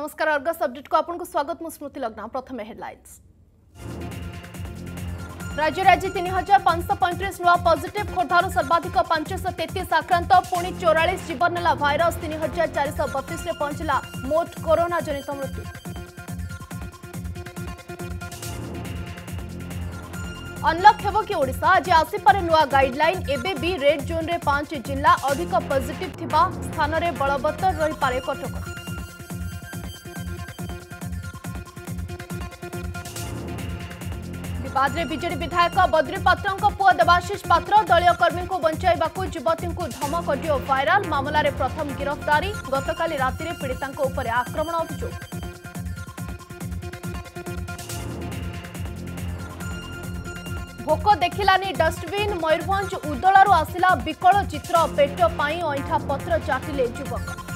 नमस्कार Argus update को आपको स्वागत मु स्मृति लग्न प्रथम हेडलाइंस राज्य राज्य तीन हजार पांचश पैंतीस नुआ पजिट खोर्धार सर्वाधिक पांचश तेतीस आक्रांत पुणी चौरास जीवन नेला भाइरस तीन हजार चारिश बतीस पहुंचला मोट कोरोना जनित मृत्यु अनलक हे कि ओडा आज आसपे नुआ गाइडलाइन एवं भी रेड जोन रे पांच जिला अधिक पजिट थाना बलवत्तर रहीपे कटक ବାଦରେ ବିଜେଡି ବିଧାୟକ ବଦ୍ରି ପାତ୍ରଙ୍କ ପୁଅ ଦେବାଶିଷ ପାତ୍ର ଦଳୀୟ କର୍ମୀଙ୍କୁ ବଞ୍ଚାଇବାକୁ ଯୁବତୀଙ୍କୁ ଧମକ ଡିଓ ଭାଇରାଲ ମାମଲାରେ ପ୍ରଥମ ଗିରଫଦାରୀ ଗତକାଲି ରାତିରେ ପୀଡ଼ିତାଙ୍କ ଉପରେ ଆକ୍ରମଣ ଅଭିଯୋଗ ଭୋକ ଦେଖିଲାନି ଡଷ୍ଟବିନ୍ ମୟୂରଭଞ୍ଜ ଉଦଳାରୁ ଆସିଲା ବିକଳ ଚିତ୍ର ପେଟ ପାଇଁ ଅଇଁଠା ପତ୍ର ଚାଟିଲେ ଯୁବକ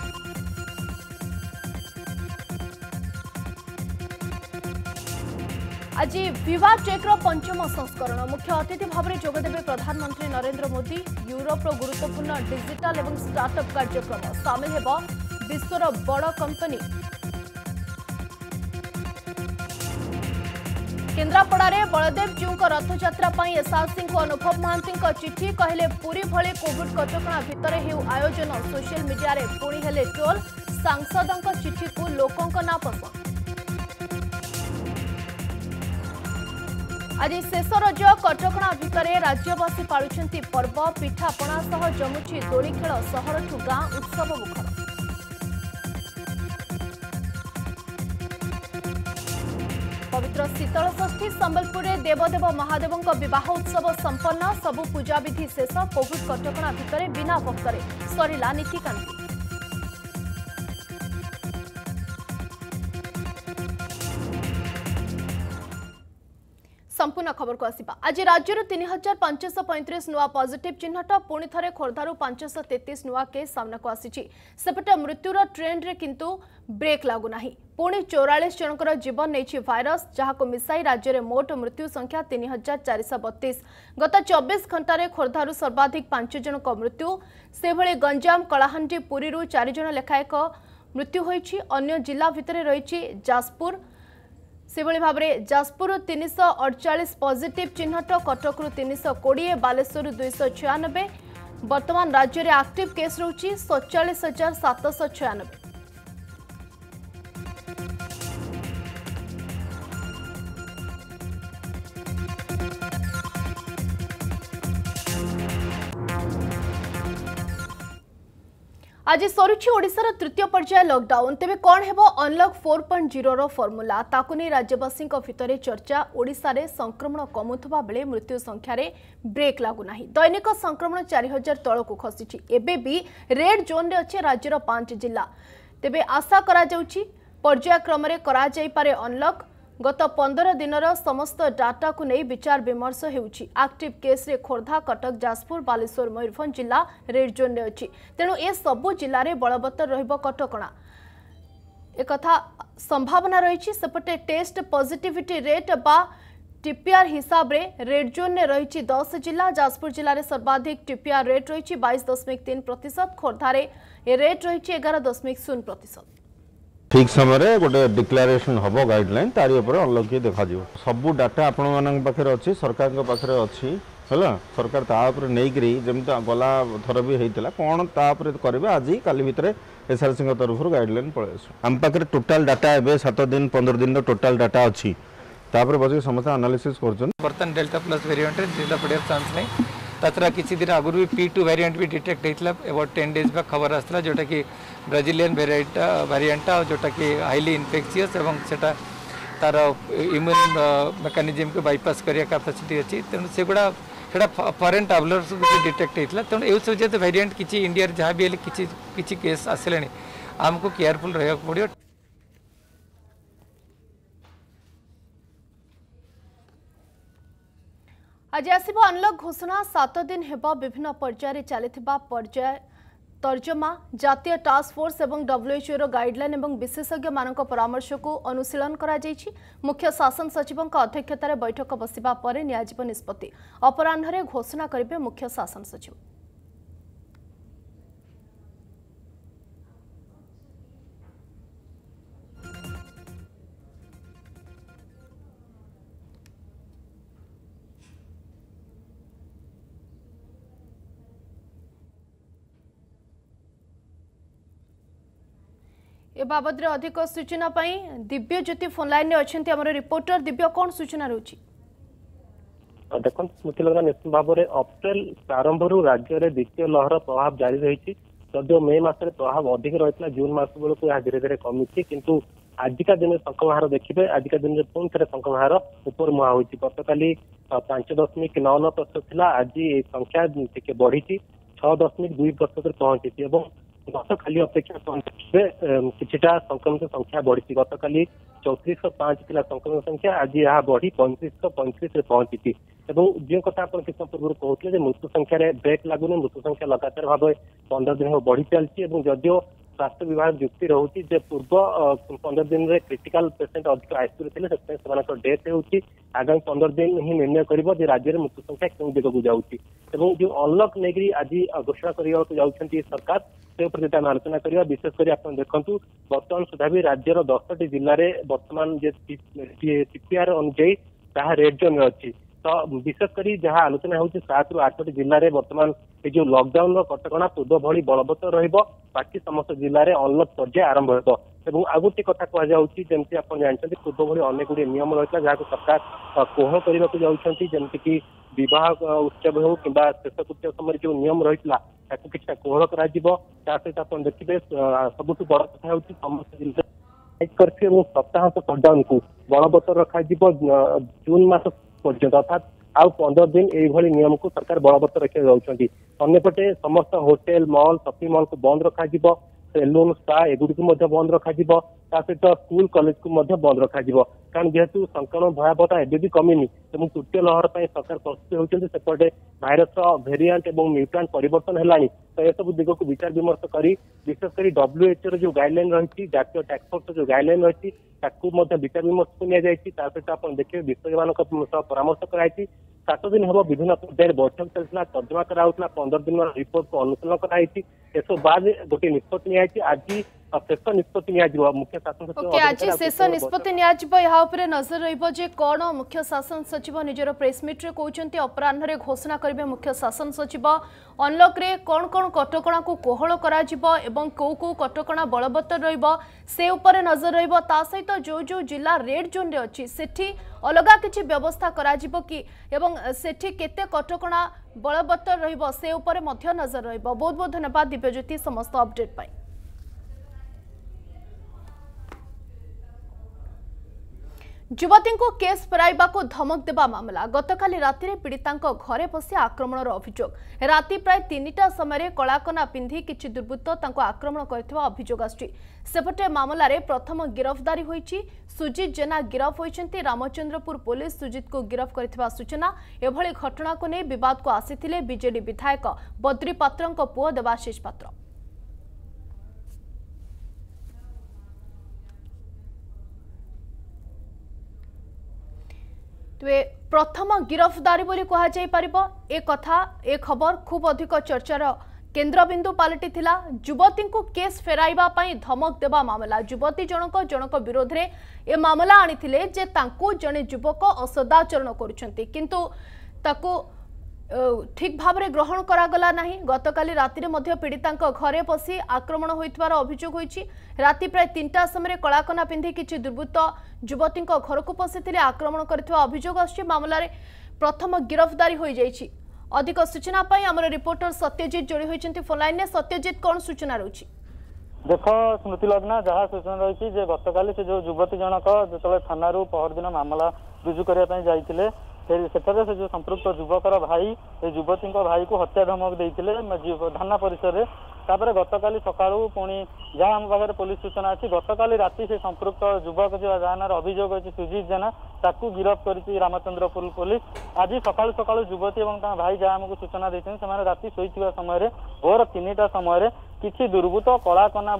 आज विवाद चेक्र पंचम संस्करण मुख्य अतिथि भाव में जोगदेवे प्रधानमंत्री नरेंद्र मोदी यूरोप्र गुरुत्वपूर्ण डिजिटाल और स्टार्टअप कार्यक्रम सामिल हो विश्वर बड़ कंपनी केन्द्रापड़े बलदेवजी रथजात्रा एसआरसी को अनुभव महां चिठी कहले पूरी भले कोविड कटका भितर हो आयोजन सोशल मीडिया पुणी हेले ट्रोल सांसदों चिठी को लोकों ना पसंद ଆଜି ଶେଷ ରଜ କଟକଣା ଭିତରେ ରାଜ୍ୟବାସୀ ପାଳୁଛନ୍ତି ପର୍ବ ପିଠାପଣା ସହ ଜମୁଛି ଦୋଳି ଖେଳ ସହରଠୁ ଗାଁ ଉତ୍ସବ ମୁଖର ପବିତ୍ର ଶୀତଳଷଷ୍ଠୀ ସମ୍ବଲପୁରରେ ଦେବଦେବ ମହାଦେବଙ୍କ ବିବାହ ଉତ୍ସବ ସମ୍ପନ୍ନ ସବୁ ପୂଜାବିଧି ଶେଷ କୋଭିଡ କଟକଣା ଭିତରେ ବିନା ଭକ୍ତରେ ସରିଲା ନୀତିକାନ୍ତି সম্পূর্ণ খবর আসবা আজ রাজ্যের তিন হাজার পাঁচশহ পঁয়ত্রিশ নূয় পজিটিভ চিহ্নট পুঁ থে খোর্ধার পাঁচশহ তেত্রিশ নূয় কেস সামনাকু আসিছে সেপটে মৃত্যুর ট্রেন্ডে কিন্তু ব্রেক লাগুনা পুঁ চৌরাশ জনকর জীবন নেইছে ভাইরস যা মিশাই রাজ্যের মোট মৃত্যু সংখ্যা তিন হাজার চারিশ বতিশ গত চব্বিশ ঘণ্টার খোর্ধার সর্বাধিক পাঁচ জনক মৃত্যু সেভাবে গঞ্জাম কলাহান্ডি পুরী চারিজন লেখায়ক মৃত্যু হয়েছে অন্য জেলা ভিতরে রয়েছে যাজপুর সেভাবে ভাবে যাজপুর তিনশ অড়চাশ পজিটিভ চিহ্নট কটকর তিনশ কোড়ি বালেশ্বর দুইশ ছয়ানবে বর্তমান রাজ্যের আক্টিভ কেস রয়েছে সতচাশ হাজার সাতশ ছয়ানবে ଆଜି ସରୁଛି ଓଡ଼ିଶାର ତୃତୀୟ ପର୍ଯ୍ୟାୟ ଲକଡାଉନ୍ ତେବେ କ'ଣ ହେବ ଅନଲକ୍ ଫୋର୍ ପଏଣ୍ଟ ଜିରୋର ଫର୍ମୁଲା ତାକୁ ନେଇ ରାଜ୍ୟବାସୀଙ୍କ ଭିତରେ ଚର୍ଚ୍ଚା ଓଡ଼ିଶାରେ ସଂକ୍ରମଣ କମୁଥିବା ବେଳେ ମୃତ୍ୟୁ ସଂଖ୍ୟାରେ ବ୍ରେକ୍ ଲାଗୁନାହିଁ ଦୈନିକ ସଂକ୍ରମଣ ଚାରି ହଜାର ତଳକୁ ଖସିଛି ଏବେ ବି ରେଡ୍ ଜୋନ୍ରେ ଅଛି ରାଜ୍ୟର ପାଞ୍ଚ ଜିଲ୍ଲା ତେବେ ଆଶା କରାଯାଉଛି ପର୍ଯ୍ୟାୟକ୍ରମରେ କରାଯାଇପାରେ ଅନଲକ୍ গত পনের দিনর সমস্ত ডাটাকু নেই বিচার বিমর্শ হেউচি আক্টিভ কেসরে খোর্ধা কটক যাজপুর বালেশ্বর ময়ূরভঞ্জ জেলা রেড জোনে অছি তেণু এসবু জেলার বলবত্তর রহব কটকা একথা সম্ভাবনা রয়েছে সেপটে টেস্ট পজিটিভিটি রেট বা টিপিআর হিসাবে रेड जोन ने रही दस जिला जाजपुर जिले में सर्वाधिक टीपीआर रेट रही बैश दशमिक तीन प्रतिशत खोर्धार रेट रही एगार दशमिक शून्य प्रतिशत ଠିକ୍ ସମୟରେ ଗୋଟେ ଡିକ୍ଲାରେସନ୍ ହେବ ଗାଇଡ଼ଲାଇନ୍ ତାରି ଉପରେ ଅନଲକି ଦେଖାଯିବ ସବୁ ଡାଟା ଆପଣମାନଙ୍କ ପାଖରେ ଅଛି ସରକାରଙ୍କ ପାଖରେ ଅଛି ହେଲା ସରକାର ତା ଉପରେ ନେଇକରି ଯେମିତି ଗଲା ଥର ବି ହେଇଥିଲା କ'ଣ ତା ଉପରେ କରିବେ ଆଜି କାଲି ଭିତରେ ଏସ୍ଆର୍ସିଙ୍କ ତରଫରୁ ଗାଇଡ଼ଲାଇନ୍ ପଳେଇ ଆସିବ ଆମ ପାଖରେ ଟୋଟାଲ୍ ଡାଟା ଏବେ ସାତ ଦିନ ପନ୍ଦର ଦିନର ଟୋଟାଲ୍ ଡାଟା ଅଛି ତାପରେ ବସିକି ସମସ୍ତେ ଆନାଲିସିସ୍ କରୁଛନ୍ତି ବର୍ତ୍ତମାନ ଡେଲ୍ଟା ପ୍ଲସ୍ ଭେରିଏଣ୍ଟରେ ଡେଲ୍ଟା ପଡ଼ିବାର ଚାନ୍ସ ନାହିଁ ତା ଛଡ଼ା କିଛି ଦିନ ଆଗରୁ ବି ପି ଟୁ ଭେରିଏଣ୍ଟ ବି ଡିଟେକ୍ଟ ହେଇଥିଲା ଏବାଉଟ୍ ଟେନ୍ ଡେଜ୍ ବା ଖବର ଆସିଥିଲା ଯେଉଁଟାକି ब्राजिलियन भेरिएटा भेरिएंटा जोटा कि हाइली इनफेक्शियस एवं सेटा तार इम्यून मेकानिजम को बाइपास करिया कैपेसिटी अछि तनु सेगुडा सेटा फॉरेन ट्रैवलर्स को डिटेक्ट हेतला तनु एउ सब जते वेरिएंट किछि इंडिया रे भी बेले किछि किछि केस आसलेनी हमको केयरफुल रहक पडियो आज आसब अनलक घोषणा सात दिन हेबा विभिन्न पर्यायर चली पर्याय তর্জমা জাতীয় টাস্কফোর্স এবং ডব্লুএচওর গাইডলাইন এবং বিশেষজ্ঞ পরামর্শক অনুশীলন করা মুখ্য শাসন সচিব অধ্যক্ষতার বৈঠক বসা পরে নিয়াযিব নিষ্পতি অপরাহ্নে ঘোষণা করবে মুখ্য শাসন সচিব এ বাবদরে অধিক সূচনা পাই দিব্যজ্যোতি ফোন লাইনে অনেক আমার রিপোর্টর দিব্য কোন সূচনা রয়েছে দেখুন স্মৃতিলগ্ন নিশ্চিত ভাবে অপ্রেল প্রারম্ভରୁ ରାଜ୍ୟରେ ଦ୍ୱିତୀୟ ଲହର ପ୍ରଭାବ ଜାରି ରହିଛି ଯଦିଓ ମେ ମାସରେ ପ୍ରଭାବ ଅଧିକ ରହିଥିଲା ଜୁନ ମାସ ବେଳକୁ ଏହା ଧୀରେ ଧୀରେ କମିଛି କିନ୍ତୁ ଆଜିକା ଦିନରେ ସଂକ୍ରମଣ ହାର ଦେଖିବେ ଆଜିକା ଦିନରେ ପୁଣି ଥରେ ସଂକ୍ରମଣ ହାର ଉପର ମୁହାଁ ହୋଇଛି ଗତକାଲି ପାଞ୍ଚ ଦଶମିକ ନଅ ନଅ ପ୍ରତିଶତ ଥିଲା ଆଜି ଏହି ସଂଖ୍ୟା ଟିକେ ବଢିଛି ଛଅ ଦଶମିକ ଦୁଇ ପ୍ରତିଶତରେ ପହଞ୍ଚିଛି ଏବଂ गत काली अपेक्षा किसीटा संक्रमित संख्या बढ़ी गत काली चौतीश पांच था संक्रमित संख्या आज यह बढ़ी पैंतीस पैंतीस पहुंची जो कथ पूर्व कहते मृत्यु संख्यार ब्रेक लगुन मृत्यु संख्या लगातार भाव पंद्रह दिन बढ़ी चलती जदयो स्वास्थ्य विभाग युक्ति रोचे जो पूर्व पंद्रह दिन में क्रिटिकाल पेसेंट अधिक आईसीयू थे से डेथ हो आगामी पंद्रह दिन ही निर्णय कर राज्य में मृत्यु संख्या क्यों दिग्क जाऊँगी जो अनलक नहीं आज घोषणा करने को जा सरकार ସେ ଉପରେ ଯଦି ଆମେ ଆଲୋଚନା କରିବା ବିଶେଷ କରି ଆପଣ ଦେଖନ୍ତୁ ବର୍ତ୍ତମାନ ସୁଦ୍ଧା ବି ରାଜ୍ୟର ଦଶଟି ଜିଲ୍ଲାରେ ବର୍ତ୍ତମାନ ଯେ ସିପିଆର ଅନୁଯାୟୀ ତାହା ରେଡ୍ ଜୋନ୍ରେ ଅଛି ତ ବିଶେଷ କରି ଯାହା ଆଲୋଚନା ହେଉଛି ସାତରୁ ଆଠଟି ଜିଲ୍ଲାରେ ବର୍ତ୍ତମାନ ଏ ଯୋଉ ଲକଡାଉନର କଟକଣା ପୂର୍ବ ଭଳି ବଳବତ୍ତର ରହିବ ବାକି ସମସ୍ତ ଜିଲ୍ଲାରେ ଅନଲକ ପର୍ଯ୍ୟାୟ ଆରମ୍ଭ ହେବ ଏବଂ ଆଉ ଗୋଟିଏ କଥା କୁହାଯାଉଛି ଯେମିତି ଆପଣ ଜାଣିଛନ୍ତି ପୂର୍ବ ଭଳି ଅନେକ ଗୁଡ଼ିଏ ନିୟମ ରହିଥିଲା ଯାହାକୁ ସରକାର କୋହଳ କରିବାକୁ ଯାଉଛନ୍ତି ଯେମିତିକି ବିବାହ ଉତ୍ସବ ହେଉ କିମ୍ବା ଶେଷକୃତ୍ୟ ସମୟରେ ଯେଉଁ ନିୟମ ରହିଥିଲା ତାକୁ କିଛିଟା କୋହଳ କରାଯିବ ତା ସହିତ ଆପଣ ଦେଖିବେ ସବୁଠୁ ବଡ଼ କଥା ହେଉଛି ସମସ୍ତ ଜିନିଷ କର୍ଫ୍ୟୁ ଏବଂ ସପ୍ତାହାନ୍ତ ସଟ୍ଡାଉନକୁ ବଳବତ୍ତର ରଖାଯିବ ଜୁନ ମାସ ପର୍ଯ୍ୟନ୍ତ ଅର୍ଥାତ୍ ଆଉ ପନ୍ଦର ଦିନ ଏଇଭଳି ନିୟମକୁ ସରକାର ବଳବତ୍ତର ରଖିବାକୁ ଯାଉଛନ୍ତି ଅନ୍ୟପଟେ ସମସ୍ତ ହୋଟେଲ ମଲ୍ ସପିଂ ମଲ୍କୁ ବନ୍ଦ ରଖାଯିବ ସେଲୁନ ସ୍ପା ଏଗୁଡିକୁ ମଧ୍ୟ ବନ୍ଦ ରଖାଯିବ ᱛᱟᱨᱯᱮ ᱛᱚ ᱥᱠᱩᱞ ᱠᱚᱞᱮᱡ ᱠᱚ ᱢᱟᱫᱷᱭᱚ ᱵᱚᱫᱽ ᱨᱟᱠᱷᱟᱣ ᱡᱤᱵᱚ ᱠᱟᱱ ᱜᱮᱛᱩ ᱥᱟಂಕ್ರಾᱢᱚᱭᱚᱜ ᱵᱷᱟᱭᱵᱚᱛᱟ ᱮᱭᱰᱤᱰᱤ ᱠᱚᱢᱤᱱᱤᱴᱤ ᱛᱮᱢ ᱴᱚᱴᱮᱞ ᱞᱚᱦᱚᱨ ᱯᱮ ᱥᱚᱠᱟᱨ ᱠᱚᱥᱛᱤ ᱦᱩᱭᱩᱜ ᱪᱷᱮᱱ ᱥᱮᱯᱚᱨᱮ ᱵᱟᱭᱨᱟᱥ ᱨᱟ ᱵᱷᱮᱨᱤᱭᱮᱱᱴ ᱮᱵᱚᱢ ᱱᱤᱭᱩᱴᱟᱱ ᱯᱟᱨᱤᱵᱚᱨᱛᱚᱱ ᱦᱮᱞᱟᱱᱤ ᱛᱚ ᱮ ᱥᱚᱵᱩ ᱫᱤᱜᱚ ᱠᱚ ᱵᱤᱪᱟᱨ ᱵᱤᱢᱚᱨᱛ ᱠᱟᱨᱤ ᱵᱤᱥᱮᱥᱛᱚᱨᱤ ᱰᱟᱹᱣᱮᱞ ᱮᱪ ᱨᱮ ଶେଷ ନିଷ୍ପତ୍ତି ନିଆଯିବ ମୁଖ୍ୟ ଶାସନ ସଚିବ ଆଜି ଶେଷ ନିଷ୍ପତ୍ତି ନିଆଯିବ ଏହା ଉପରେ ନଜର ରହିବ ଯେ କ'ଣ ମୁଖ୍ୟ ଶାସନ ସଚିବ ନିଜର ପ୍ରେସମିଟ୍ରେ କହୁଛନ୍ତି ଅପରାହ୍ନରେ ଘୋଷଣା କରିବେ ମୁଖ୍ୟ ଶାସନ ସଚିବ ଅନଲକ୍ରେ କ'ଣ କ'ଣ କଟକଣାକୁ କୋହଳ କରାଯିବ ଏବଂ କେଉଁ କେଉଁ କଟକଣା ବଳବତ୍ତର ରହିବ ସେ ଉପରେ ନଜର ରହିବ ତା ସହିତ ଯେଉଁ ଯେଉଁ ଜିଲ୍ଲା ରେଡ୍ ଜୋନ୍ରେ ଅଛି ସେଠି ଅଲଗା କିଛି ବ୍ୟବସ୍ଥା କରାଯିବ କି ଏବଂ ସେଠି କେତେ କଟକଣା ବଳବତ୍ତର ରହିବ ସେ ଉପରେ ମଧ୍ୟ ନଜର ରହିବ ବହୁତ ବହୁତ ଧନ୍ୟବାଦ ଦିବ୍ୟଜ୍ୟୋତି ସମସ୍ତ ଅପଡେଟ୍ ପାଇଁ ଯୁବତୀଙ୍କୁ କେସ୍ ଫେରାଇବାକୁ ଧମକ ଦେବା ମାମଲା ଗତକାଲି ରାତିରେ ପୀଡ଼ିତାଙ୍କ ଘରେ ପଶି ଆକ୍ରମଣର ଅଭିଯୋଗ ରାତି ପ୍ରାୟ ତିନିଟା ସମୟରେ କଳାକନା ପିନ୍ଧି କିଛି ଦୁର୍ବୃତ୍ତ ତାଙ୍କୁ ଆକ୍ରମଣ କରିଥିବା ଅଭିଯୋଗ ଆସିଛି ସେପଟେ ମାମଲାରେ ପ୍ରଥମ ଗିରଫଦାରୀ ହୋଇଛି ସୁଜିତ ଜେନା ଗିରଫ ହୋଇଛନ୍ତି ରାମଚନ୍ଦ୍ରପୁର ପୁଲିସ ସୁଜିତଙ୍କୁ ଗିରଫ କରିଥିବା ସୂଚନା ଏଭଳି ଘଟଣାକୁ ନେଇ ବିବାଦକୁ ଆସିଥିଲେ ବିଜେଡି ବିଧାୟକ ବଦ୍ରି ପାତ୍ରଙ୍କ ପୁଅ ଦେବାଶିଷ ପାତ୍ର ତେବେ ପ୍ରଥମ ଗିରଫଦାରୀ ବୋଲି କୁହାଯାଇପାରିବ ଏ କଥା ଏ ଖବର ଖୁବ୍ ଅଧିକ ଚର୍ଚ୍ଚାର କେନ୍ଦ୍ରବିନ୍ଦୁ ପାଲଟିଥିଲା ଯୁବତୀଙ୍କୁ କେସ୍ ଫେରାଇବା ପାଇଁ ଧମକ ଦେବା ମାମଲା ଯୁବତୀ ଜଣକ ଜଣକ ବିରୋଧରେ ଏ ମାମଲା ଆଣିଥିଲେ ଯେ ତାଙ୍କୁ ଜଣେ ଯୁବକ ଅସଦାଚରଣ କରୁଛନ୍ତି କିନ୍ତୁ ତାକୁ ଠିକ୍ ଭାବରେ ଗ୍ରହଣ କରାଗଲା ନାହିଁ ଗତକାଲି ରାତିରେ ମଧ୍ୟ ପୀଡ଼ିତାଙ୍କ ଘରେ ପଶି ଆକ୍ରମଣ ହୋଇଥିବାର ଅଭିଯୋଗ ହୋଇଛି ରାତି ପ୍ରାୟ ତିନିଟା ସମୟରେ କଳାକନା ପିନ୍ଧି କିଛି ଦୁର୍ବୃତ୍ତ ଯୁବତୀଙ୍କ ଘରକୁ ପଶିଥିଲେ ଆକ୍ରମଣ କରିଥିବା ଅଭିଯୋଗ ଆସୁଛି ମାମଲାରେ ପ୍ରଥମ ଗିରଫଦାରୀ ହୋଇଯାଇଛି ଅଧିକ ସୂଚନା ପାଇଁ ଆମର ରିପୋର୍ଟର ସତ୍ୟଜିତ ଯୋଡ଼ି ହୋଇଛନ୍ତି ଫୋନ୍ଲାଇନ୍ରେ ସତ୍ୟଜିତ କ'ଣ ସୂଚନା ରହୁଛି ଦେଖ ସ୍ମୃତି ଲଗ୍ନା ଯାହା ସୂଚନା ରହିଛି ଯେ ଗତକାଲି ସେ ଯେଉଁ ଯୁବତୀ ଜଣକ ଯେତେବେଳେ ଥାନାରୁ ପହରଦିନ ମାମଲା ରୁଜୁ କରିବା ପାଇଁ ଯାଇଥିଲେ ସେଠାରେ ସେ ଯୋଉ ସମ୍ପୃକ୍ତ ଯୁବକର ଭାଇ ସେ ଯୁବତୀଙ୍କ ଭାଇକୁ ହତ୍ୟା ଧମକ ଦେଇଥିଲେ ଥାନା ପରିସରରେ ତାପରେ ଗତକାଲି ସକାଳୁ ପୁଣି ଯାହା ଆମ ପାଖରେ ପୋଲିସ ସୂଚନା ଅଛି ଗତକାଲି ରାତି ସେ ସମ୍ପୃକ୍ତ ଯୁବକ ଯୋଉ ଯାହା ନାଁର ଅଭିଯୋଗ ଅଛି ସୁଜିତ ଜେନା ତାକୁ ଗିରଫ କରିଛି ରାମଚନ୍ଦ୍ରପୁର ପୋଲିସ ଆଜି ସକାଳୁ ସକାଳୁ ଯୁବତୀ ଏବଂ ତାଙ୍କ ଭାଇ ଯାହା ଆମକୁ ସୂଚନା ଦେଇଛନ୍ତି ସେମାନେ ରାତି ଶୋଇଥିବା ସମୟରେ ଭୋର ତିନିଟା ସମୟରେ କିଛି ଦୁର୍ବୃତ୍ତ କଳାକନା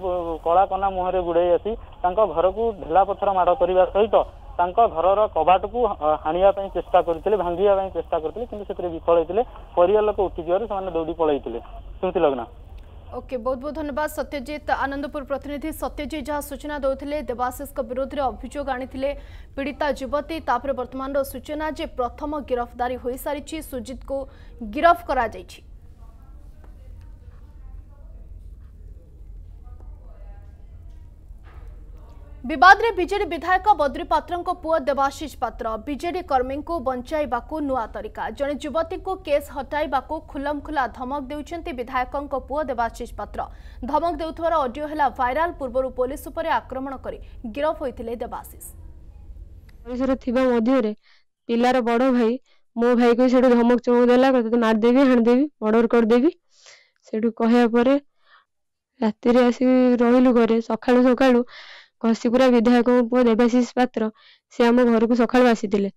କଳାକନା ମୁହଁରେ ବୁଡ଼େଇ ଆସି ତାଙ୍କ ଘରକୁ ଢେଲା ପଥର ମାଡ଼ କରିବା ସହିତ ତାଙ୍କ ଘରର କବାଟକୁ ହାଣିବା ପାଇଁ ଚେଷ୍ଟା କରିଥିଲେ ଭାଙ୍ଗିବା ପାଇଁ ଚେଷ୍ଟା କରିଥିଲେ କିନ୍ତୁ ସେଥିରେ ବିଫଳ ହେଇଥିଲେ ପରିବାର ଲୋକ ଉଠିଯିବାରୁ ସେମାନେ ओके बहुत बहुत धन्यवाद सत्यजित आनंदपुर प्रतिनिधि सत्यजित जहाँ सूचना दौले देवाशिष विरोध में अभोग आनी पीड़िता युवती तापर बर्तमान सूचना जे प्रथम गिरफ्तारी हो सारी सुजित को गिरफ कर ବିବାଦରେ ବିଜେଡି ବିଧାୟକ ବଦ୍ରି ପାତ୍ରଙ୍କ ପୁଅ ଦେବାଶିଷ ପାତ୍ର ବିଜେଡି କର୍ମୀଙ୍କୁ ବଞ୍ଚାଇବାକୁ ନୂଆ ତରିକା ଜଣେ ଯୁବତୀଙ୍କୁ କେସ୍ ହଟାଇବାକୁ ଖୁଲମଖୁଲା ଧମକ ଦେଉଛନ୍ତି ବିଧାୟକଙ୍କ ପୁଅ ଦେବାଶିଷ ପାତ୍ର ଧମକ ଦେଉଥିବାର ଅଡିଓ ହେଲା ଭାଇରାଲ ପୂର୍ବରୁ ପୋଲିସ ଉପରେ ଆକ୍ରମଣ କରି ଗିରଫ ହୋଇଥିଲେ ଦେବାଶିଷ ପୋଲିସରେ ଥିବା ମଧ୍ୟରେ ପିଲାର ବଡ ଭାଇ ମୋ ଭାଇକୁ ସେଠୁ ଧମକ ଚମକ ଦେଲା ତତେ ମାରିଦେବି ହାଣିଦେବି ମର୍ଡର କରିଦେବି ସେଠୁ କହିବା ପରେ ରାତିରେ ଆସିକି ରହିଲୁ ଘରେ ସକାଳୁ ସକାଳୁ ଘସିପୁରା ବିଧାୟକଙ୍କ ପୁଅ ଦେବାଶିଷ ପାତ୍ର ସେ ଆମ ଘରକୁ ସକାଳୁ ଆସିଥିଲେ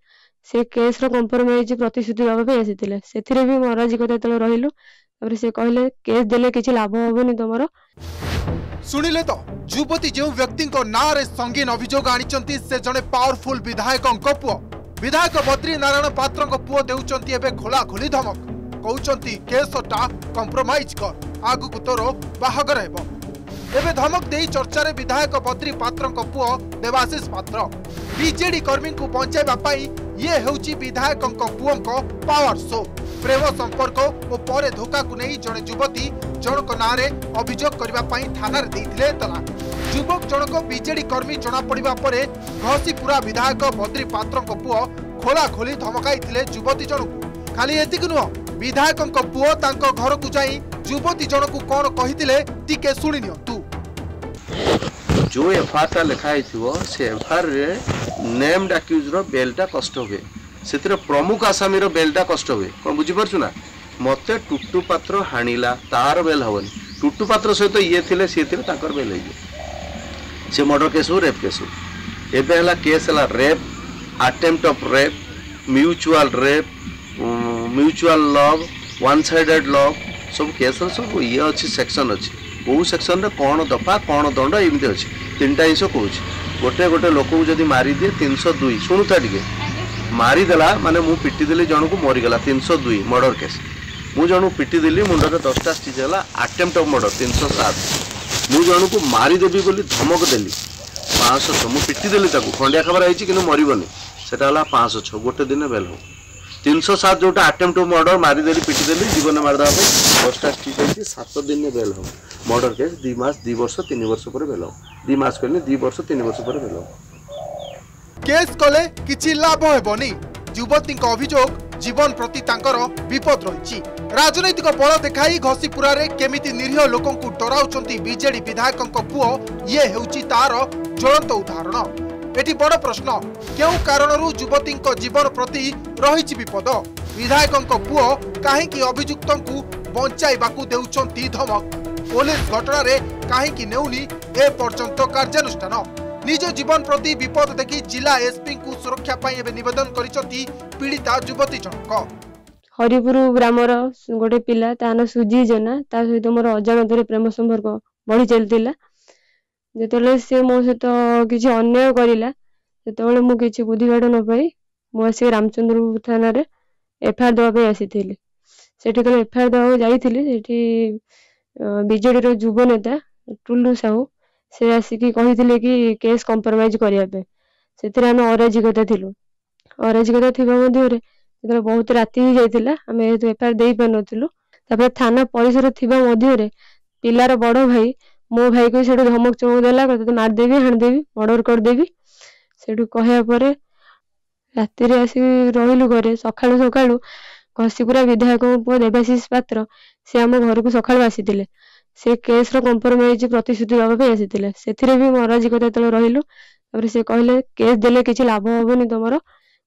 ସେ କେସ୍ର କମ୍ପ୍ରମାଇଜ୍ ପ୍ରତିଶ୍ରୁତି ଦେବା ପାଇଁ ଆସିଥିଲେ ସେଥିରେ ବି ମରାଜିକତା ଯେତେବେଳେ ରହିଲୁ ତାପରେ ସେ କହିଲେ କେସ୍ ଦେଲେ କିଛି ଲାଭ ହବନି ତମର ଶୁଣିଲେ ତ ଯୁବତୀ ଯେଉଁ ବ୍ୟକ୍ତିଙ୍କ ନାଁରେ ସଙ୍ଗୀନ ଅଭିଯୋଗ ଆଣିଛନ୍ତି ସେ ଜଣେ ପାୱାରଫୁଲ ବିଧାୟକଙ୍କ ପୁଅ ବିଧାୟକ ବଦ୍ରୀ ନାରାୟଣ ପାତ୍ରଙ୍କ ପୁଅ ଦେଉଛନ୍ତି ଏବେ ଖୋଲାଖୋଲି ଧମକ କହୁଛନ୍ତି କେସଟା କମ୍ପ୍ରମାଇଜ୍ କର ଆଗକୁ ତୋର ବାହାଘର ହେବ ତେବେ ଧମକ ଦେଇ ଚର୍ଚ୍ଚାରେ ବିଧାୟକ ବଦ୍ରି ପାତ୍ରଙ୍କ ପୁଅ ଦେବାଶିଷ ପାତ୍ର ବିଜେଡି କର୍ମୀଙ୍କୁ ବଞ୍ଚାଇବା ପାଇଁ ଇଏ ହେଉଛି ବିଧାୟକଙ୍କ ପୁଅଙ୍କ ପାୱାର ସୋ ପ୍ରେମ ସମ୍ପର୍କ ଓ ପରେ ଧୋକାକୁ ନେଇ ଜଣେ ଯୁବତୀ ଜଣଙ୍କ ନାଁରେ ଅଭିଯୋଗ କରିବା ପାଇଁ ଥାନାରେ ଦେଇଥିଲେ ଏତଲା ଯୁବକ ଜଣକ ବିଜେଡି କର୍ମୀ ଜଣାପଡ଼ିବା ପରେ ଘଷିପୁରା ବିଧାୟକ ବଦ୍ରି ପାତ୍ରଙ୍କ ପୁଅ ଖୋଲାଖୋଲି ଧମକାଇଥିଲେ ଯୁବତୀ ଜଣକୁ ଖାଲି ଏତିକି ନୁହଁ ବିଧାୟକଙ୍କ ପୁଅ ତାଙ୍କ ଘରକୁ ଯାଇ ଯୁବତୀ ଜଣକୁ କ'ଣ କହିଥିଲେ ଟିକେ ଶୁଣି ନିଅନ୍ତୁ ଯେଉଁ ଏଫଆଇଆର୍ଟା ଲେଖା ହେଇଥିବ ସେ ଏଫଆଇଆର୍ରେ ନେମ୍ଡ ଆକ୍ୟୁଜ୍ର ବେଲ୍ଟା କଷ୍ଟ ହୁଏ ସେଥିରେ ପ୍ରମୁଖ ଆସାମୀର ବେଲ୍ଟା କଷ୍ଟ ହୁଏ କ'ଣ ବୁଝିପାରୁଛୁ ନା ମୋତେ ଟୁଟୁ ପାତ୍ର ହାଣିଲା ତାହାର ବେଲ୍ ହେବନି ଟୁଟୁ ପାତ୍ର ସହିତ ଇଏ ଥିଲେ ସିଏ ଥିଲେ ତାଙ୍କର ବେଲ୍ ହେଇଯିବ ସେ ମର୍ଡ଼ର କେସ୍ ହଉ ରେପ୍ କେସ୍ ହଉ ଏବେ ହେଲା କେସ୍ ହେଲା rape attempt of rape mutual rape mutual love one sided love ସବୁ କେସ୍ର ସବୁ ଇଏ ଅଛି ସେକ୍ସନ୍ ଅଛି କେଉଁ ସେକ୍ସନରେ କ'ଣ ଦଫା କ'ଣ ଦଣ୍ଡ ଏମିତି ଅଛି ତିନିଟା ଜିନିଷ କହୁଛି ଗୋଟେ ଗୋଟେ ଲୋକକୁ ଯଦି ମାରିଦିଏ ତିନିଶହ ଦୁଇ ଶୁଣୁଥା ଟିକେ ମାରିଦେଲା ମାନେ ମୁଁ ପିଟିଦେଲି ଜଣକୁ ମରିଗଲା ତିନିଶହ ଦୁଇ ମର୍ଡ଼ର କେସ୍ ମୁଁ ଜଣକୁ ପିଟିଦେଲି ମୁଣ୍ଡରେ ଦଶଟା ଷ୍ଟିଚ୍ ହେଲା ଆଟେମ୍ପ୍ଟ ଅଫ୍ ମର୍ଡ଼ର ତିନିଶହ ସାତ ମୁଁ ଜଣକୁ ମାରିଦେବି ବୋଲି ଧମକ ଦେଲି ପାଞ୍ଚଶହ ଛଅ ମୁଁ ପିଟିଦେଲି ତାକୁ ଖଣ୍ଡିଆ ଖବର ହେଇଛି କିନ୍ତୁ ମରିବନି ସେଟା ହେଲା ପାଞ୍ଚଶହ ଛଅ ଗୋଟେ ଦିନ ବେଲ୍ ହଉ ତିନିଶହ ସାତ ଯେଉଁଟା ଆଟେମ୍ପ୍ଟ ଅଫ୍ ମର୍ଡ଼ର ମାରିଦେଲି ପିଟିଦେଲି ଜୀବନ ମାରିଦେବା ପାଇଁ ଦଶଟା ଷ୍ଟିଚ୍ ହେଇଛି ସାତ ଦିନରେ ବେଲ୍ ହଉ ମର୍ଡ଼ର କେସ୍ ଦୁଇ ମାସ ଦୁଇ ବର୍ଷ ତିନି ବର୍ଷ ପରେ ବେଲ ଦୁଇ ମାସ କହିଲେ ଦୁଇ ବର୍ଷ ତିନି ବର୍ଷ ପରେ ବେଲ କେସ୍ କଲେ କିଛି ଲାଭ ହେବନି ଯୁବତୀଙ୍କ ଅଭିଯୋଗ ଜୀବନ ପ୍ରତି ତାଙ୍କର ବିପଦ ରହିଛି ରାଜନୈତିକ ବଳ ଦେଖାଇ ଘଷିପୁରାରେ କେମିତି ନିରୀହ ଲୋକଙ୍କୁ ଡରାଉଛନ୍ତି ବିଜେଡି ବିଧାୟକଙ୍କ ପୁଅ ଇଏ ହେଉଛି ତାର ଜ୍ୱଳନ୍ତ ଉଦାହରଣ ଏଠି ବଡ଼ ପ୍ରଶ୍ନ କେଉଁ କାରଣରୁ ଯୁବତୀଙ୍କ ଜୀବନ ପ୍ରତି ରହିଛି ବିପଦ ବିଧାୟକଙ୍କ ପୁଅ କାହିଁକି ଅଭିଯୁକ୍ତଙ୍କୁ ବଞ୍ଚାଇବାକୁ ଦେଉଛନ୍ତି ଧମକ ପୋଲିସ ଘଟଣାରେ କାହିଁକି ନେଉନି ଏପର୍ଯ୍ୟନ୍ତ କାର୍ଯ୍ୟାନୁଷ୍ଠାନ ନିଜ ଜୀବନ ପ୍ରତି ବିପଦ ଦେଖି ଜିଲ୍ଲା ଏସ୍ପିଙ୍କୁ ସୁରକ୍ଷା ପାଇଁ ଏବେ ନିବେଦନ କରିଛନ୍ତି ପୀଡ଼ିତା ଯୁବତୀ ଜଣକ ହରିପୁର ଗ୍ରାମର ଗୋଟେ ପିଲା ତା ନାଁ ସୁଜି ଜେନା ତା ସହିତ ମୋର ଅଜାଣତରେ ପ୍ରେମ ସମ୍ପର୍କ ବଢି ଚାଲିଥିଲା ଯେତେବେଳେ ସେ ମୋ ସହିତ କିଛି ଅନ୍ୟାୟ କରିଲା ସେତେବେଳେ ମୁଁ କିଛି ବୁଦ୍ଧିଘାଟ ନ ପାଇ ମୁଁ ଆସିକି ରାମଚନ୍ଦ୍ରପୁର ଥାନାରେ ଏଫଆଇଆର ଦେବା ପାଇଁ ଆସିଥିଲି ସେଠି ଯେତେବେଳେ ଏଫଆଇଆର ଦେବାକୁ ଯାଇଥିଲି ସେଠି ବିଜେଡିର ଯୁବ ନେତା ଟୁଲୁ ସାହୁ ସେ ଆସିକି କହିଥିଲେ କି କେସ୍ କମ୍ପ୍ରମାଇଜ୍ କରିବା ପାଇଁ ସେଥିରେ ଆମେ ଅରାଜିକତା ଥିଲୁ ଅରାଜିକତା ଥିବା ମଧ୍ୟରେ ସେତେବେଳେ ବହୁତ ରାତି ହେଇଯାଇଥିଲା ଆମେ ଯେହେତୁ ଏଫଆଇଆର୍ ଦେଇପାରିନଥିଲୁ ତାପରେ ଥାନା ପରିସର ଥିବା ମଧ୍ୟରେ ପିଲାର ବଡ଼ ଭାଇ ମୋ ଭାଇକୁ ସେଠୁ ଧମକ ଚମକ ଦେଲା ତୋତେ ମାରିଦେବି ହାଣିଦେବି ମର୍ଡର କରିଦେବି ସେଠୁ କହିବା ପରେ ରାତିରେ ଆସିକି ରହିଲୁ ଘରେ ସକାଳୁ ସକାଳୁ ଘସିପୁରା ବିଧାୟକଙ୍କ ପୁଅ ଦେବାଶିଷ ପାତ୍ର ସେ ଆମ ଘରକୁ ସକାଳୁ ଆସିଥିଲେ ସେ କେସ୍ର କମ୍ପ୍ରମାଇଜ୍ ପ୍ରତିଶ୍ରୁତି ଦେବା ପାଇଁ ଆସିଥିଲେ ସେଥିରେ ବି ମୋର ଅରାଜିକତା ଯେତେବେଳେ ରହିଲୁ ତାପରେ ସେ କହିଲେ କେସ୍ ଦେଲେ କିଛି ଲାଭ ହବନି ତମର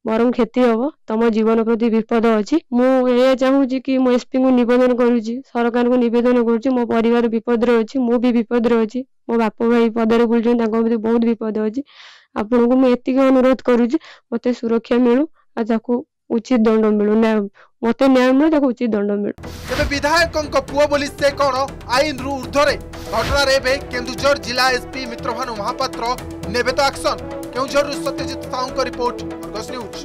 ବରଂ କ୍ଷତି ହବ ତମ ଜୀବନ ପ୍ରତି ବିପଦ ଅଛି ମୁଁ ଏଇଆ ଚାହୁଁଛି କି ମୁଁ ଏସ୍ପିଙ୍କୁ ନିବେଦନ କରୁଛି ସରକାରଙ୍କୁ ନିବେଦନ କରୁଛି ମୋ ପରିବାର ବିପଦରେ ଅଛି ମୁଁ ବି ବିପଦରେ ଅଛି ମୋ ବାପ ଭାଇ ପଦରେ ବୁଲୁଛନ୍ତି ତାଙ୍କ ପ୍ରତି ବହୁତ ବିପଦ ଅଛି ଆପଣଙ୍କୁ ମୁଁ ଏତିକି ଅନୁରୋଧ କରୁଛି ମୋତେ ସୁରକ୍ଷା ମିଳୁ ଆଉ ତାକୁ ଉଚିତ ଦଣ୍ଡ ମିଳୁ ନା ମୋତେ ନ୍ୟାୟ ମିଳୁ ତାକୁ ଉଚିତ ଦଣ୍ଡ ମିଳୁ ତେବେ ବିଧାୟକଙ୍କ ପୁଅ ବୋଲି ସେ କ'ଣ ଆଇନରୁ ଉର୍ଦ୍ଧ୍ୱରେ ଘଟଣାରେ ଏବେ କେନ୍ଦୁଝର ଜିଲ୍ଲା ଏସ୍ପି ମିତ୍ରଭାନୁ ମହାପାତ୍ର ନେବେ ତ ଆକ୍ସନ କେଉଁଝରରୁ ସତ୍ୟଜିତ ସାହୁଙ୍କ ରିପୋର୍ଟ ଅର୍ଗସ୍ ନ୍ୟୁଜ୍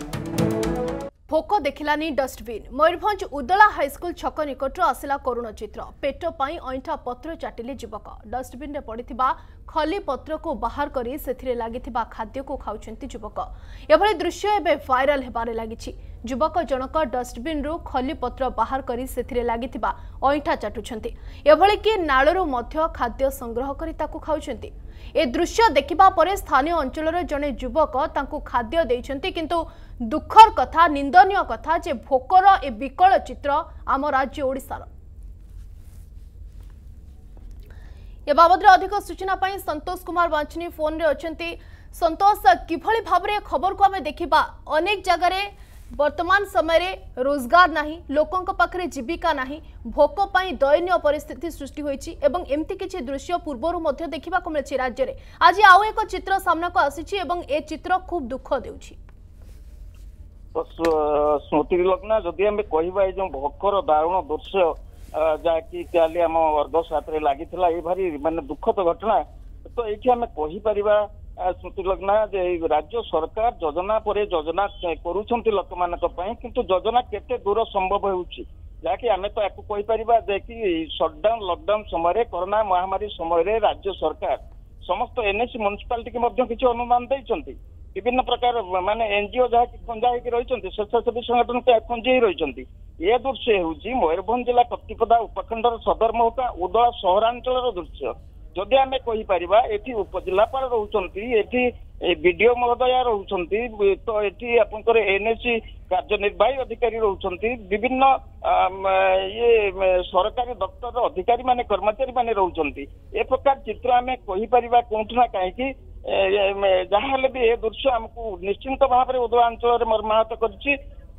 ଫୋକ ଦେଖିଲାନି dustbin Mayurbhanj Udala high school ଛକ ନିକଟରୁ ଆସିଲା କରୁଣ ଚିତ୍ର ପେଟ ପାଇଁ ଅଇଁଠା ପତ୍ର ଚାଟିଲେ ଯୁବକ ଡଷ୍ଟବିନ୍ରେ ପଡ଼ିଥିବା ଖଲି ପତ୍ରକୁ ବାହାର କରି ସେଥିରେ ଲାଗିଥିବା ଖାଦ୍ୟକୁ ଖାଉଛନ୍ତି ଯୁବକ ଏଭଳି ଦୃଶ୍ୟ ଏବେ ଭାଇରାଲ ହେବାରେ ଲାଗିଛି ଯୁବକ ଜଣକ ଡଷ୍ଟବିନ୍ରୁ ଖଲି ପତ୍ର ବାହାର କରି ସେଥିରେ ଲାଗିଥିବା ଅଇଁଠା ଚାଟୁଛନ୍ତି ଏଭଳି କି ନାଳରୁ ମଧ୍ୟ ଖାଦ୍ୟ ସଂଗ୍ରହ କରି ତାକୁ ଖାଉଛନ୍ତି ଏ ଦୃଶ୍ୟ ଦେଖିବା ପରେ ସ୍ଥାନୀୟ ଅଞ୍ଚଳର ଜଣେ ଯୁବକ ତାଙ୍କୁ ଖାଦ୍ୟ ଦେଇଛନ୍ତି କିନ୍ତୁ दुखर कथा निंदन कथा जे भोकर ए विकल चित्र आम राज्य ओडार ए बाबद अधिक सूचना संतोष कुमार बांछनी फोन रे अच्छा संतोष किभली भाव खबर को आम देखा अनेक जगह वर्तमान समय रे रोजगार ना लोकों पाखे जीविका ना भोक दयनीय पिस्थित सृष्टि एमती किसी दृश्य पूर्वर मैं देखा मिले राज्य में आज आउ एक चित्र सामना को आसी चित्र खूब दुख देखिए ସ୍ମୃତିଲଗ୍ନ ଯଦି ଆମେ କହିବା ଏଇ ଯୋଉ ଭକର ଦାରୁଣ ଦୃଶ୍ୟ ଯାହାକି କାଲି ଆମ ଅର୍ଦ୍ଧ ସାତରେ ଲାଗିଥିଲା ଏଇ ଭାରି ମାନେ ଦୁଃଖଦ ଘଟଣା ତ ଏଇଠି ଆମେ କହିପାରିବା ସ୍ମୃତିଲଗ୍ନା ଯେ ରାଜ୍ୟ ସରକାର ଯୋଜନା ପରେ ଯୋଜନା କରୁଛନ୍ତି ଲୋକମାନଙ୍କ ପାଇଁ କିନ୍ତୁ ଯୋଜନା କେତେ ଦୂର ସମ୍ଭବ ହେଉଛି ଯାହାକି ଆମେ ତ ୟାକୁ କହିପାରିବା ଯେ କି ସଟଡାଉନ୍ ଲକଡାଉନ୍ ସମୟରେ କରୋନା ମହାମାରୀ ସମୟରେ ରାଜ୍ୟ ସରକାର ସମସ୍ତ ଏନ୍ଏସି ମ୍ୟୁନିସିପାଲିଟିକୁ ମଧ୍ୟ କିଛି ଅନୁଦାନ ଦେଇଛନ୍ତି বিভিন্ন প্রকার মানে এনজিও যা খঞ্জা হয়ে রয়েছে স্বেচ্ছাসেবী সংগঠন তা খঞ্জি হয়ে রয়েছে এ দৃশ্য হচ্ছে ময়ূরভঞ্জ জেলা কর্তিপদা উপখণ্ডর সদর মহকা উদলা সহরাঞ্চলর দৃশ্য যদি আমি কহিপারিবা এটি উপজেলাপাল রহুচন্তি এটি বিডিও মহোদয় রহুচন্তি তো এটি আপনার এনএসি কার্যনির্বাহী অধিকারী রহুচন্তি বিভিন্ন ইয়ে সরকারি দপ্তর অধিকারী মানে কর্মচারী মানে রহুচন্তি এ প্রকার চিত্র আমি কহিপারিবা কোনঠু না কাহিকি ଯାହାହେଲେ ବି ଏ ଦୃଶ୍ୟ ଆମକୁ ନିଶ୍ଚିନ୍ତ ଭାବରେ ଉଦୟ ଅଞ୍ଚଳରେ ମର୍ମାହତ କରିଛି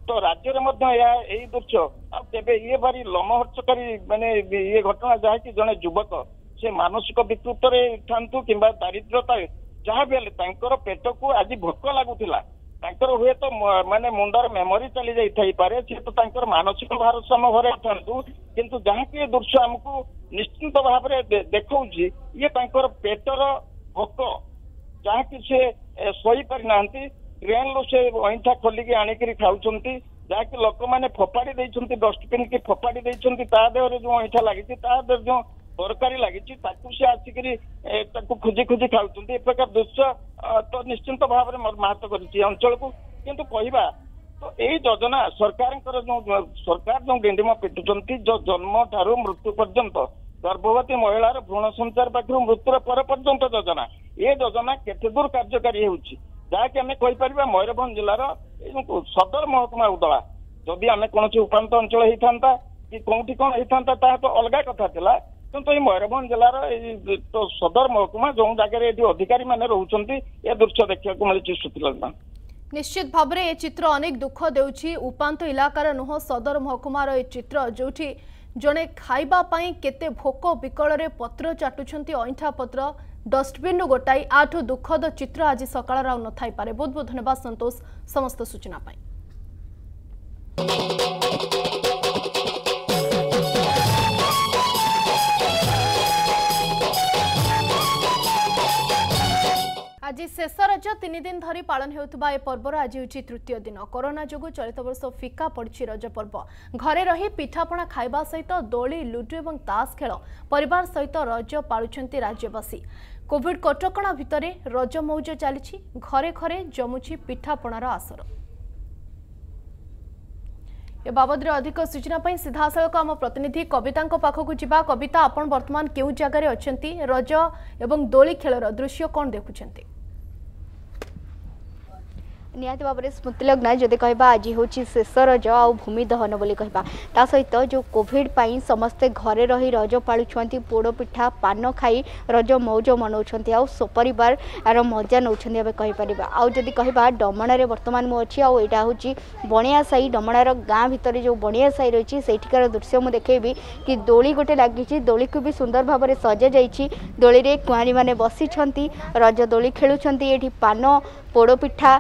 ତ ରାଜ୍ୟରେ ମଧ୍ୟ ଏହା ଏଇ ଦୃଶ୍ୟ ଆଉ ତେବେ ଇଏ ଭାରି ଲମହର୍ଷକାରୀ ମାନେ ଇଏ ଘଟଣା ଯାହାକି ଜଣେ ଯୁବକ ସେ ମାନସିକ ବିକୃତରେ ଥାନ୍ତୁ କିମ୍ବା ଦାରିଦ୍ରତା ଯାହା ବି ହେଲେ ତାଙ୍କର ପେଟକୁ ଆଜି ଭୋକ ଲାଗୁଥିଲା ତାଙ୍କର ହୁଏତ ମାନେ ମୁଣ୍ଡର ମେମୋରି ଚାଲି ଯାଇଥାଇପାରେ ସେ ତ ତାଙ୍କର ମାନସିକ ଭାରସାମ୍ୟ ହରାଇଥାନ୍ତୁ କିନ୍ତୁ ଯାହାକି ଏ ଦୃଶ୍ୟ ଆମକୁ ନିଶ୍ଚିନ୍ତ ଭାବରେ ଦେଖଉଛି ଇଏ ତାଙ୍କର ପେଟର ଭୋକ जहाँ कि से शपारिना ट्रेन रु से अंठा खोलिक आणिकी खाऊंट जहाँ कि लोक मैंने फोपाड़ी डस्टबिन की फोपाड़ी देहर जो अंठा लगी जो तरकारी लगी आसिक खोजी खोजी खाऊंट एक प्रकार दृश्य तो निश्चिंत भाव में मत कर अंचल को कितु कह तो यही योजना सरकार जो सरकार जो गेडीम पिटुंट जो जन्म ठारू मृत्यु पर्यटन ଗର୍ଭବତୀ ମହିଳାର ଭ୍ରୂଣ ସଞ୍ଚାର ପାଖରୁ ମୃତ୍ୟୁର ପରେ ପର୍ଯ୍ୟନ୍ତ ଯୋଜନା ଏ ଯୋଜନା କେତେ ଦୂର କାର୍ଯ୍ୟକାରୀ ହେଉଛି ଯାହାକି ଆମେ କହିପାରିବା ମୟୂରଭଞ୍ଜ ଜିଲ୍ଲାର ସଦର ମହକୁମା ଉଦଳା ଯଦି ଆମେ କୌଣସି ଉପାନ୍ତ ଅଞ୍ଚଳ ହେଇଥାନ୍ତା କି କୋଉଠି କ'ଣ ହେଇଥାନ୍ତା ତାହା ତ ଅଲଗା କଥା ଥିଲା କିନ୍ତୁ ଏଇ ମୟୂରଭଞ୍ଜ ଜିଲ୍ଲାର ଏଇ ସଦର ମହକୁମା ଯେଉଁ ଜାଗାରେ ଏଠି ଅଧିକାରୀମାନେ ରହୁଛନ୍ତି ଏ ଦୃଶ୍ୟ ଦେଖିବାକୁ ମିଳିଛି ସୁତିଲଙ୍କା ନିଶ୍ଚିତ ଭାବରେ ଏ ଚିତ୍ର ଅନେକ ଦୁଃଖ ଦେଉଛି ଉପାନ୍ତ ଇଲାକାର ନୁହଁ ସଦର ମହକୁମାର ଏ ଚିତ୍ର ଯୋଉଠି ଜଣେ ଖାଇବା ପାଇଁ କେତେ ଭୋକ ବିକଳରେ ପତ୍ର ଚାଟୁଛନ୍ତି ଅଇଁଠା ପତ୍ର ଡଷ୍ଟବିନ୍ରୁ ଗୋଟାଇ ଆଠ ଦୁଃଖଦ ଚିତ୍ର ଆଜି ସକାଳର ଆଉ ନଥାଇପାରେ ବହୁତ ବହୁତ ଧନ୍ୟବାଦ ସନ୍ତୋଷ ସମସ୍ତ ସୂଚନା ପାଇଁ ଆଜି ଶେଷ ରଜ ତିନି ଦିନ ଧରି ପାଳନ ହେଉଥିବା ଏ ପର୍ବର ଆଜି ହେଉଛି ତୃତୀୟ ଦିନ କରୋନା ଯୋଗୁଁ ଚଳିତ ବର୍ଷ ଫିକା ପଡ଼ିଛି ରଜ ପର୍ବ ଘରେ ରହି ପିଠାପଣା ଖାଇବା ସହିତ ଦୋଳି ଲୁଡ଼ୁ ଏବଂ ତାସ୍ ଖେଳ ପରିବାର ସହିତ ରଜ ପାଳୁଛନ୍ତି ରାଜ୍ୟବାସୀ କୋଭିଡ କଟକଣା ଭିତରେ ରଜ ମୌଜ ଚାଲିଛି ଘରେ ଘରେ ଜମୁଛି ପିଠାପଣାର ଆସର ଏ ବାବଦରେ ଅଧିକ ସୂଚନା ପାଇଁ ସିଧାସଳଖ ଆମ ପ୍ରତିନିଧି କବିତାଙ୍କ ପାଖକୁ ଯିବା କବିତା ଆପଣ ବର୍ତ୍ତମାନ କେଉଁ ଜାଗାରେ ଅଛନ୍ତି ରଜ ଏବଂ ଦୋଳି ଖେଳର ଦୃଶ୍ୟ କ'ଣ ଦେଖୁଛନ୍ତି ନିହାତି ଭାବରେ ସ୍ମୃତିଲଗ୍ନ ଯଦି କହିବା ଆଜି ହେଉଛି ଶେଷ ରଜ ଆଉ ଭୂମି ଦହନ ବୋଲି କହିବା ତା ସହିତ ଯେଉଁ କୋଭିଡ଼ ପାଇଁ ସମସ୍ତେ ଘରେ ରହି ରଜ ପାଳୁଛନ୍ତି ପୋଡ଼ପିଠା ପାନ ଖାଇ ରଜ ମଉଜ ମନାଉଛନ୍ତି ଆଉ ସପରିବାରର ମଜା ନେଉଛନ୍ତି ଆମେ କହିପାରିବା ଆଉ ଯଦି କହିବା ଡମଣାରେ ବର୍ତ୍ତମାନ ମୁଁ ଅଛି ଆଉ ଏଇଟା ହେଉଛି ବଣିଆ ସାହି ଡମଣାର ଗାଁ ଭିତରେ ଯେଉଁ ବଣିଆ ସାହି ରହିଛି ସେଇଠିକାର ଦୃଶ୍ୟ ମୁଁ ଦେଖେଇବି କି ଦୋଳି ଗୋଟେ ଲାଗିଛି ଦୋଳିକୁ ବି ସୁନ୍ଦର ଭାବରେ ସଜାଯାଇଛି ଦୋଳିରେ କୁଆଁରୀମାନେ ବସିଛନ୍ତି ରଜ ଦୋଳି ଖେଳୁଛନ୍ତି ଏଠି ପାନ ପୋଡ଼ପିଠା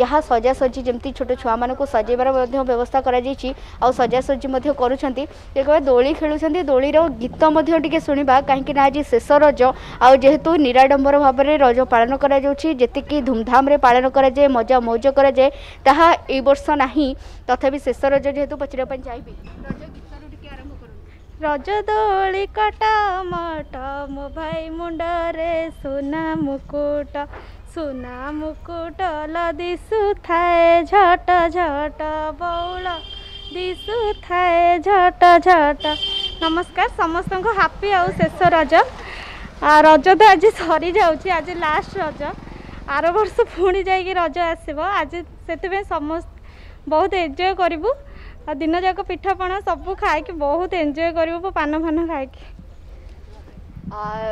ଯାହା ସଜାସଜି ଯେମିତି ଛୋଟ ଛୁଆମାନଙ୍କୁ ସଜେଇବାର ମଧ୍ୟ ବ୍ୟବସ୍ଥା କରାଯାଇଛି ଆଉ ସଜାସଜି ମଧ୍ୟ କରୁଛନ୍ତି ଯେତେବେଳେ ଦୋଳି ଖେଳୁଛନ୍ତି ଦୋଳିର ଗୀତ ମଧ୍ୟ ଟିକେ ଶୁଣିବା କାହିଁକିନା ଆଜି ଶେଷ ରଜ ଆଉ ଯେହେତୁ ନିରାଡ଼ମ୍ବର ଭାବରେ ରଜ ପାଳନ କରାଯାଉଛି ଯେତିକି ଧୁମଧାମରେ ପାଳନ କରାଯାଏ ମଜା ମଉଜ କରାଯାଏ ତାହା ଏଇ ବର୍ଷ ନାହିଁ ତଥାପି ଶେଷ ରଜ ଯେହେତୁ ପଚାରିବା ପାଇଁ ଚାହିଁବି ରଜ ଗୀତରୁ ଟିକେ ଆରମ୍ଭ ରଜ ଦୋଳି କଟ ମଠ ମୋ ଭାଇ ମୁଣ୍ଡରେ ସୁନା ମୁକୁଟ ସୁନା ମୁକୁଟ ଥାଏ ଝଟ ଝଟ ବଉଳ ଦିଶୁଥାଏ ଝଟ ଝଟ ନମସ୍କାର ସମସ୍ତଙ୍କୁ ହାପି ଆଉ ଶେଷ ରଜ ରଜ ତ ଆଜି ସରିଯାଉଛି ଆଜି ଲାଷ୍ଟ ରଜ ଆର ବର୍ଷ ପୁଣି ଯାଇକି ରଜ ଆସିବ ଆଜି ସେଥିପାଇଁ ସମସ୍ତେ ବହୁତ ଏନ୍ଜୟ କରିବୁ ଆଉ ଦିନଯାକ ପିଠାପଣା ସବୁ ଖାଇକି ବହୁତ ଏନ୍ଜୟ କରିବୁ ପାନ ଫାନ ଖାଇକି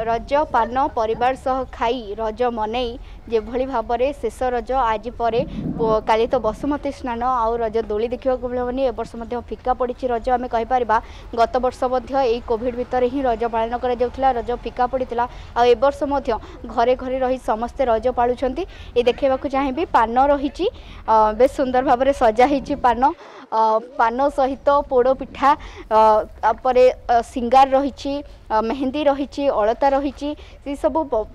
ରଜ ପାନ ପରିବାର ସହ ଖାଇ ରଜ ମନେଇ যেভাবে ভাবে শেষ রজ আজ পরে কালি তো বসুমতী স্নান আউ রজ দোলি দেখা মিলবনি এবর্ষ ফিকা পড়ছে রজ আমি কইপার গত বর্ষ এই কোভিড ভিতরে হি রজ পাাল করা যাওয়া রজ ফিকা পড়ি আবর্ষ ঘরে ঘরে রই সমস্তে রজ পাড়ুন এই দেখা চাহিবি পান রয়েছে বেশ সুন্দর ভাবে সজা হয়েছে পান পান সহিত পোড় পিঠা তাপরে সিঙ্গার রয়েছে মেহেদি রয়েছে অলতা রয়েছে সেসব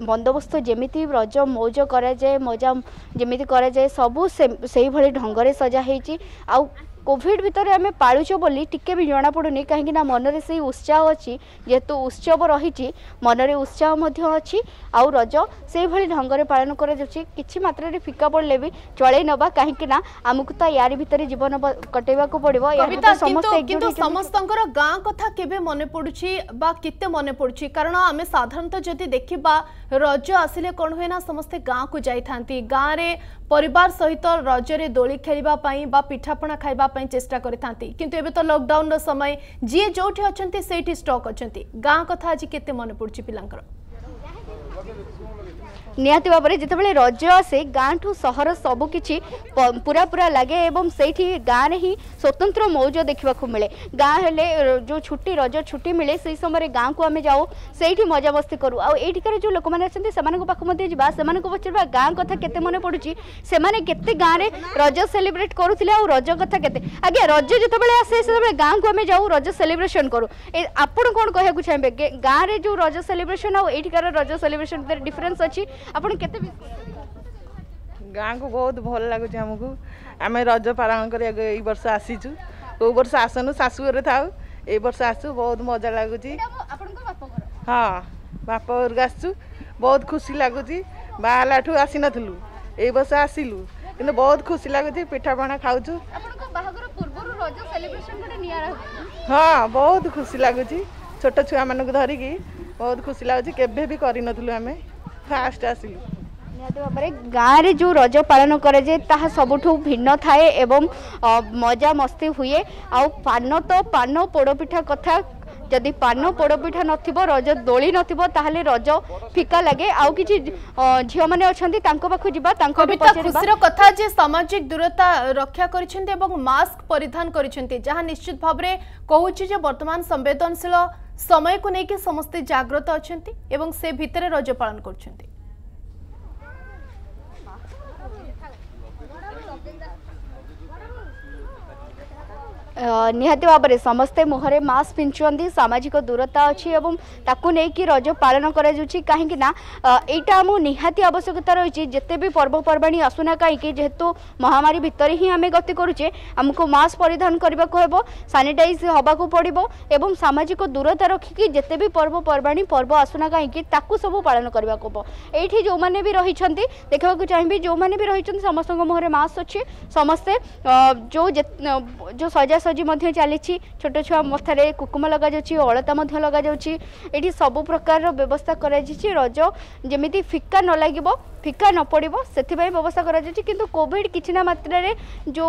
বন্দোবস্ত যেমি রজ মৌজ ସଜବାଜ କରାଯାଏ ମଜା ଯେମିତି କରାଯାଏ ସବୁ ସେହିଭଳି ଢଙ୍ଗରେ ସଜା ହେଇଛି ଆଉ কোভিড ভিতরে আমি পাড়ুছো বলে টিকে বি জনাপড়ুনি কাহিঁকি না মনরে সেই উৎসাহ অছি যেহেতু উৎসব রয়েছে মনরে উৎসাহ মধ্যে অছি আউ রজ সেইভাবে ঢঙ্গরে পালন করা যাচ্ছে কিছু মাত্রায় ফিকা পড়লে বি চলাই নবা কাহিঁকি না আমাকে তো ইয়ারি ভিতরে জীবন কটাইবাকু পড়িব কিন্তু সমস্তঙ্কর গাঁ কথা কেবে মনে পড়ুছি বা কেতে মনে পড়ুছি কারণ আমি সাধারণত যদি দেখিবা রজ আসলে কোণ হুয়ে না সমস্তে গাঁকু যাই গাঁরে পরিবার সহিত রজরে দোলি খেলা বা পিঠাপনা খাইবা চেষ্টা করে থাকে কিন্তু এবে তো লকডাউন সময় যে যেটি অনেক সেইটি স্টক অনেক গাঁ কথা আজ কেতে মনে পড়ছে পিলাঙ্কর ନିହାତି ଭାବରେ ଯେତେବେଳେ ରଜ ଆସେ ଗାଁଠୁ ସହର ସବୁକିଛି ପୁରା ପୁରା ଲାଗେ ଏବଂ ସେଇଠି ଗାଁରେ ହିଁ ସ୍ୱତନ୍ତ୍ର ମୌଜ ଦେଖିବାକୁ ମିଳେ ଗାଁ ହେଲେ ଯେଉଁ ଛୁଟି ରଜ ଛୁଟି ମିଳେ ସେହି ସମୟରେ ଗାଁକୁ ଆମେ ଯାଉ ସେଇଠି ମଜାମସ୍ତି କରୁ ଆଉ ଏଇଠିକାର ଯେଉଁ ଲୋକମାନେ ଅଛନ୍ତି ସେମାନଙ୍କ ପାଖକୁ ମଧ୍ୟ ଯିବା ସେମାନଙ୍କୁ ପଚାରିବା ଗାଁ କଥା କେତେ ମନେ ପଡ଼ୁଛି ସେମାନେ କେତେ ଗାଁରେ ରଜ ସେଲିବ୍ରେଟ୍ କରୁଥିଲେ ଆଉ ରଜ କଥା କେତେ ଆଜ୍ଞା ରଜ ଯେତେବେଳେ ଆସେ ସେତେବେଳେ ଗାଁକୁ ଆମେ ଯାଉ ରଜ ସେଲିବ୍ରେସନ୍ କରୁ ଆପଣ କ'ଣ କହିବାକୁ ଚାହିଁବେ ଗାଁରେ ଯେଉଁ ରଜ ସେଲିବ୍ରେସନ୍ ଆଉ ଏଇଠିକାର ରଜ ସେଲିବ୍ରେସନ୍ ଭିତରେ ଡିଫରେନ୍ସ ଅଛି ଆପଣ କେତେ ଗାଁକୁ ବହୁତ ଭଲ ଲାଗୁଛି ଆମକୁ ଆମେ ରଜ ପାଳନ କରିବାକୁ ଏଇ ବର୍ଷ ଆସିଛୁ କେଉଁ ବର୍ଷ ଆସନୁ ଶାଶୁଘରେ ଥାଉ ଏଇ ବର୍ଷ ଆସୁ ବହୁତ ମଜା ଲାଗୁଛି ହଁ ବାପ ଘରକୁ ଆସିଛୁ ବହୁତ ଖୁସି ଲାଗୁଛି ବାହା ହେଲାଠୁ ଆସିନଥିଲୁ ଏଇ ବର୍ଷ ଆସିଲୁ କିନ୍ତୁ ବହୁତ ଖୁସି ଲାଗୁଛି ପିଠାପଣା ଖାଉଛୁ ହଁ ବହୁତ ଖୁସି ଲାଗୁଛି ଛୋଟ ଛୁଆମାନଙ୍କୁ ଧରିକି ବହୁତ ଖୁସି ଲାଗୁଛି କେବେ ବି କରିନଥିଲୁ ଆମେ ফার্স্ট আসিলু ନିହାତି ଭାବରେ ଗାଁରେ ଯେଉଁ ରଜ ପାଳନ କରାଯାଏ ତାହା ସବୁଠୁ ଭିନ୍ନ ଥାଏ ଏବଂ ମଜା ମସ୍ତି ହୁଏ ଆଉ ପାନ ତ ପାନ ପୋଡ଼ପିଠା କଥା ଯଦି ପାନ ପୋଡ଼ପିଠା ନଥିବ ରଜ ଦୋଳି ନଥିବ ତାହେଲେ ରଜ ଫିକା ଲାଗେ ଆଉ କିଛି ଝିଅମାନେ ଅଛନ୍ତି ତାଙ୍କ ପାଖକୁ ଯିବା ତାଙ୍କ ଖୁସିର କଥା ଯେ ସାମାଜିକ ଦୂରତା ରକ୍ଷା କରିଛନ୍ତି ଏବଂ ମାସ୍କ ପରିଧାନ କରିଛନ୍ତି ଯାହା ନିଶ୍ଚିତ ଭାବରେ କହୁଛି ଯେ ବର୍ତ୍ତମାନ ସମ୍ବେଦନଶୀଳ ସମୟକୁ ନେଇକି ସମସ୍ତେ ଜାଗ୍ରତ ଅଛନ୍ତି ଏବଂ ସେ ଭିତରେ ରଜ ପାଳନ କରୁଛନ୍ତି ନିହାତି ଭାବରେ ସମସ୍ତେ ମୁହଁରେ ମାସ୍କ ପିନ୍ଧୁଛନ୍ତି ସାମାଜିକ ଦୂରତା ଅଛି ଏବଂ ତାକୁ ନେଇକି ରଜ ପାଳନ କରାଯାଉଛି କାହିଁକି ନା ଏଇଟା ଆମ ନିହାତି ଆବଶ୍ୟକତା ରହିଛି ଯେତେ ବି ପର୍ବପର୍ବାଣି ଆସୁନା କାହିଁକି ଯେହେତୁ ମହାମାରୀ ଭିତରେ ହିଁ ଆମେ ଗତି କରୁଛେ ଆମକୁ ମାସ୍କ ପରିଧାନ କରିବାକୁ ହେବ ସାନିଟାଇଜ୍ ହେବାକୁ ପଡ଼ିବ ଏବଂ ସାମାଜିକ ଦୂରତା ରଖିକି ଯେତେ ବି ପର୍ବପର୍ବାଣି ପର୍ବ ଆସୁନା କାହିଁକି ତାକୁ ସବୁ ପାଳନ କରିବାକୁ ହେବ ଏଇଠି ଯେଉଁମାନେ ବି ରହିଛନ୍ତି ଦେଖିବାକୁ ଚାହିଁବି ଯେଉଁମାନେ ବି ରହିଛନ୍ତି ସମସ୍ତଙ୍କ ମୁହଁରେ ମାସ୍କ ଅଛି ସମସ୍ତେ ଯେଉଁ ଯେଉଁ ସଜା ସଜାସଜି ମଧ୍ୟ ଚାଲିଛି ଛୋଟ ଛୁଆ ମଥାରେ କୁକୁମ ଲଗାଯାଉଛି ଅଳତା ମଧ୍ୟ ଲଗାଯାଉଛି ଏଠି ସବୁ ପ୍ରକାରର ବ୍ୟବସ୍ଥା କରାଯାଇଛି ରଜ ଯେମିତି ଫିକା ନ ଲାଗିବ ফিকা নপড়ব সেপাই ব্যবস্থা করা যাচ্ছে কিন্তু কোভিড কিছু না মাত্রার যে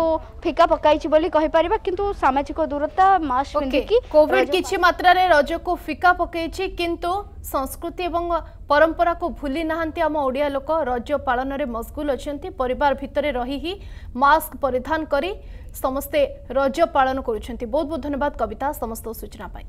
ফিকা পকাইছি বলে কহিপারা কিন্তু সামাজিক দূরতা মাস্ক পিঁধিকি কোভিড কিছু মাত্রার রজকু ফিকা পকাইছি কিন্তু সংস্কৃতি এবং পরম্পরাকে ভুলি না আম ওড়িয়া লোক রজ পালনের মশগুল অনেক পরিবার ভিতরে রহি হি মাস্ক পরিধান করে সমস্তে রজ পালন করছেন বহুত বহুত ধন্যবাদ কবিতা সমস্ত সূচনা পাই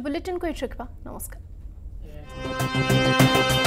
बुलेटिन को एक नमस्कार